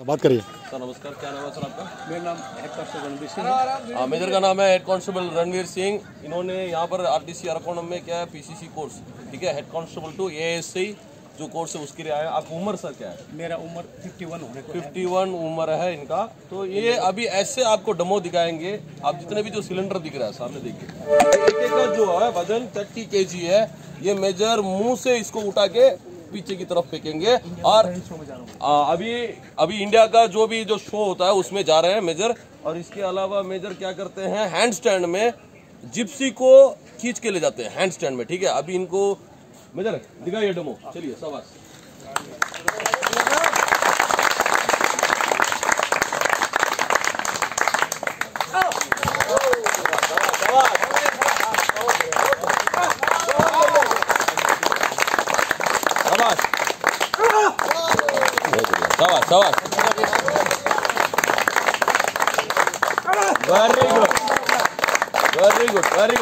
बात करिए। सर नमस्कार क्या नाम है सर आपका? मेरा नाम हेड कांस्टेबल रणबीर सिंह हाँ, मेजर का नाम है हेड कांस्टेबल रणवीर सिंह। इन्होंने यहाँ पर आरटीसी अरकोणम में क्या है पीसीसी कोर्स ठीक है? हेड कांस्टेबल टू एएससी जो कोर्स है उसके लिए आया। आपकी उम्र सर क्या है? मेरा उम्र 51 होने को है। 51 उम्र है इनका। तो ये अभी ऐसे आपको डमो दिखाएँगे। आप जितने भी जो सिलेंडर दिख रहा है सामने देखिए। एक एक का जो है वज़न 30 केजी है। ये मेजर मुँह से इसको उठा के पीछे की तरफ़ फेंकेंगे और अभी अभी इंडिया का जो भी जो शो होता है, उसमें जा रहे हैं मेजर। और इसके अलावा मेजर क्या करते हैं हैंड स्टैंड में जिप्सी को खींच के ले जाते हैं हैंड स्टैंड में, ठीक है? अभी इनको, मेजर, दिखाइए डेमो चलिए, शाबाश। Sabas, sabas. Very good. Very good. Very